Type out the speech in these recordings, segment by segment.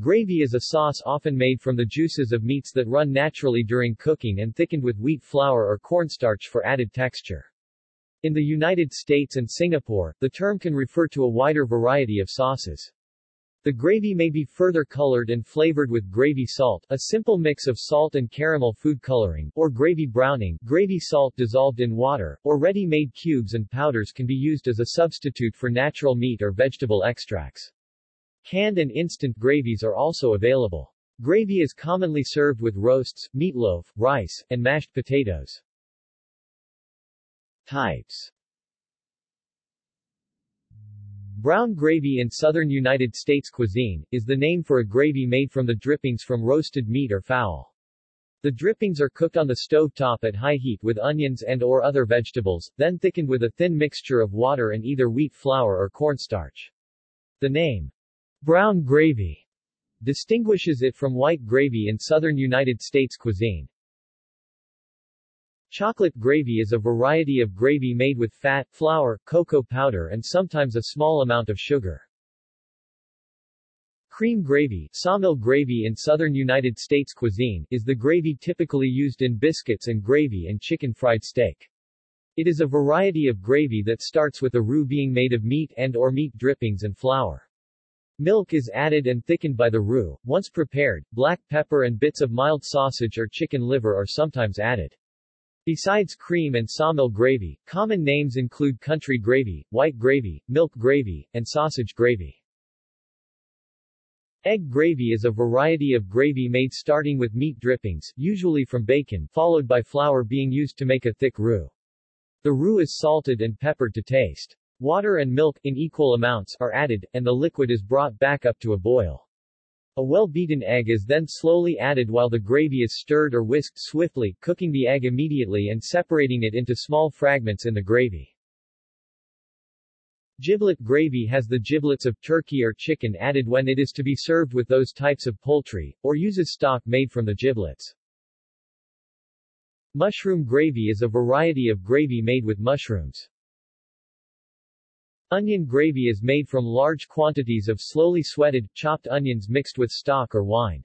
Gravy is a sauce often made from the juices of meats that run naturally during cooking and thickened with wheat flour or cornstarch for added texture. In the United States and Singapore, the term can refer to a wider variety of sauces. The gravy may be further colored and flavored with gravy salt, a simple mix of salt and caramel food coloring, or gravy browning, gravy salt dissolved in water, or ready-made cubes and powders can be used as a substitute for natural meat or vegetable extracts. Canned and instant gravies are also available. Gravy is commonly served with roasts, meatloaf, rice, and mashed potatoes. Types Brown gravy in southern United States cuisine, is the name for a gravy made from the drippings from roasted meat or fowl. The drippings are cooked on the stove top at high heat with onions and or other vegetables, then thickened with a thin mixture of water and either wheat flour or cornstarch. The name, brown gravy, distinguishes it from white gravy in southern United States cuisine. Chocolate gravy is a variety of gravy made with fat, flour, cocoa powder and sometimes a small amount of sugar. Cream gravy, sawmill gravy in southern United States cuisine, is the gravy typically used in biscuits and gravy and chicken fried steak. It is a variety of gravy that starts with a roux being made of meat and or meat drippings and flour. Milk is added and thickened by the roux. Once prepared, black pepper and bits of mild sausage or chicken liver are sometimes added. Besides cream and sawmill gravy, common names include country gravy, white gravy, milk gravy, and sausage gravy. Egg gravy is a variety of gravy made starting with meat drippings, usually from bacon, followed by flour being used to make a thick roux. The roux is salted and peppered to taste. Water and milk, in equal amounts, are added, and the liquid is brought back up to a boil. A well-beaten egg is then slowly added while the gravy is stirred or whisked swiftly, cooking the egg immediately and separating it into small fragments in the gravy. Giblet gravy has the giblets of turkey or chicken added when it is to be served with those types of poultry, or uses stock made from the giblets. Mushroom gravy is a variety of gravy made with mushrooms. Onion gravy is made from large quantities of slowly sweated, chopped onions mixed with stock or wine.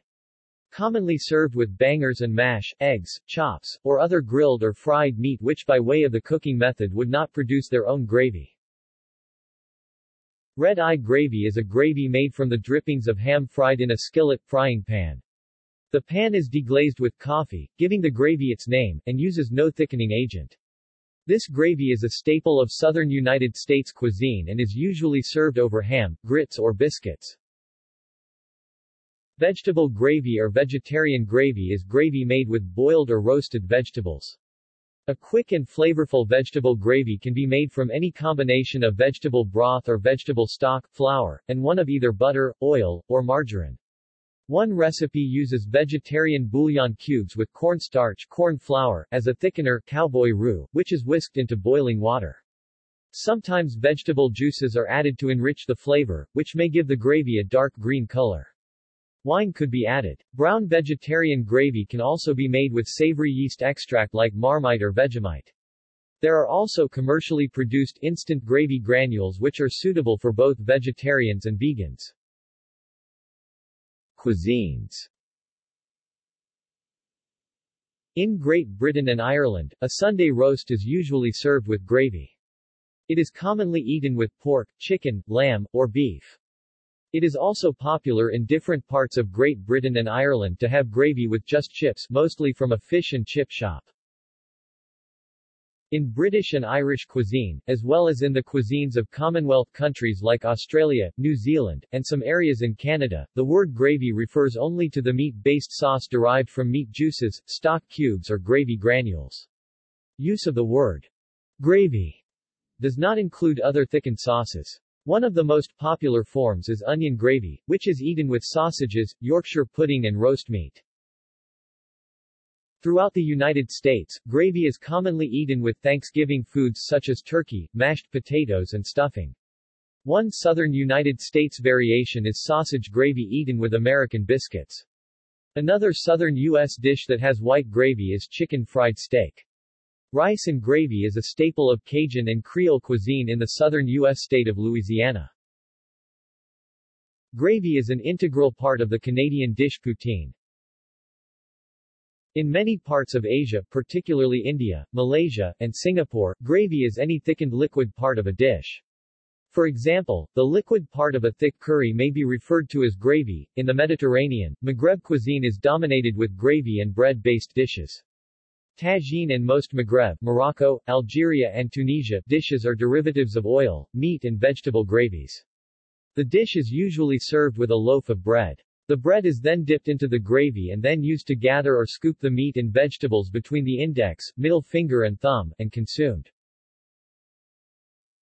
Commonly served with bangers and mash, eggs, chops, or other grilled or fried meat which by way of the cooking method would not produce their own gravy. Red eye gravy is a gravy made from the drippings of ham fried in a skillet frying pan. The pan is deglazed with coffee, giving the gravy its name, and uses no thickening agent. This gravy is a staple of southern United States cuisine and is usually served over ham, grits or biscuits. Vegetable gravy or vegetarian gravy is gravy made with boiled or roasted vegetables. A quick and flavorful vegetable gravy can be made from any combination of vegetable broth or vegetable stock, flour, and one of either butter, oil, or margarine. One recipe uses vegetarian bouillon cubes with cornstarch corn flour as a thickener cowboy roux, which is whisked into boiling water. Sometimes vegetable juices are added to enrich the flavor, which may give the gravy a dark green color. Wine could be added. Brown vegetarian gravy can also be made with savory yeast extract like Marmite or Vegemite. There are also commercially produced instant gravy granules which are suitable for both vegetarians and vegans. Cuisines In Great Britain and Ireland, a Sunday roast is usually served with gravy. It is commonly eaten with pork, chicken, lamb, or beef. It is also popular in different parts of Great Britain and Ireland to have gravy with just chips mostly from a fish and chip shop. In British and Irish cuisine, as well as in the cuisines of Commonwealth countries like Australia, New Zealand, and some areas in Canada, the word gravy refers only to the meat-based sauce derived from meat juices, stock cubes or gravy granules. Use of the word gravy does not include other thickened sauces. One of the most popular forms is onion gravy, which is eaten with sausages, Yorkshire pudding and roast meat. Throughout the United States, gravy is commonly eaten with Thanksgiving foods such as turkey, mashed potatoes and stuffing. One southern United States variation is sausage gravy eaten with American biscuits. Another southern U.S. dish that has white gravy is chicken fried steak. Rice and gravy is a staple of Cajun and Creole cuisine in the southern U.S. state of Louisiana. Gravy is an integral part of the Canadian dish poutine. In many parts of Asia, particularly India, Malaysia, and Singapore, gravy is any thickened liquid part of a dish. For example, the liquid part of a thick curry may be referred to as gravy. In the Mediterranean, Maghreb cuisine is dominated with gravy and bread-based dishes. Tagine and most Maghreb, Morocco, Algeria and Tunisia dishes are derivatives of oil, meat and vegetable gravies. The dish is usually served with a loaf of bread. The bread is then dipped into the gravy and then used to gather or scoop the meat and vegetables between the index, middle finger and thumb, and consumed.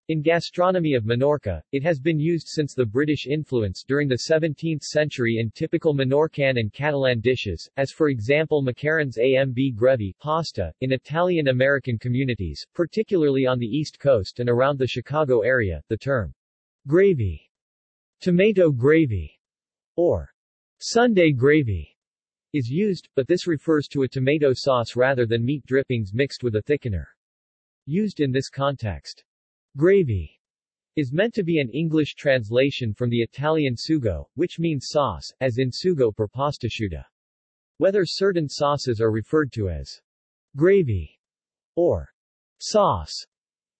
In gastronomy of Minorca, it has been used since the British influence during the 17th century in typical Minorcan and Catalan dishes, as for example macarrons amb grevi pasta, in Italian-American communities, particularly on the East Coast and around the Chicago area, the term gravy, tomato gravy, or Sunday gravy is used, but this refers to a tomato sauce rather than meat drippings mixed with a thickener. Used in this context. Gravy is meant to be an English translation from the Italian sugo, which means sauce, as in sugo per pastasciutta. Whether certain sauces are referred to as gravy or sauce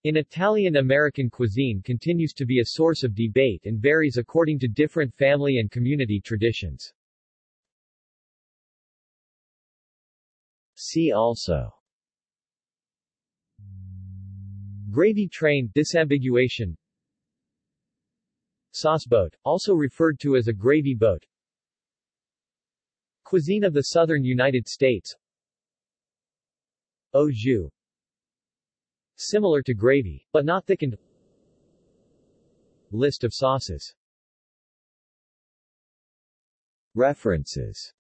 in Italian-American cuisine continues to be a source of debate and varies according to different family and community traditions. See also. Gravy train disambiguation. Sauce boat, also referred to as a gravy boat. Cuisine of the southern United States. Au jus Similar to gravy, but not thickened. List of sauces. References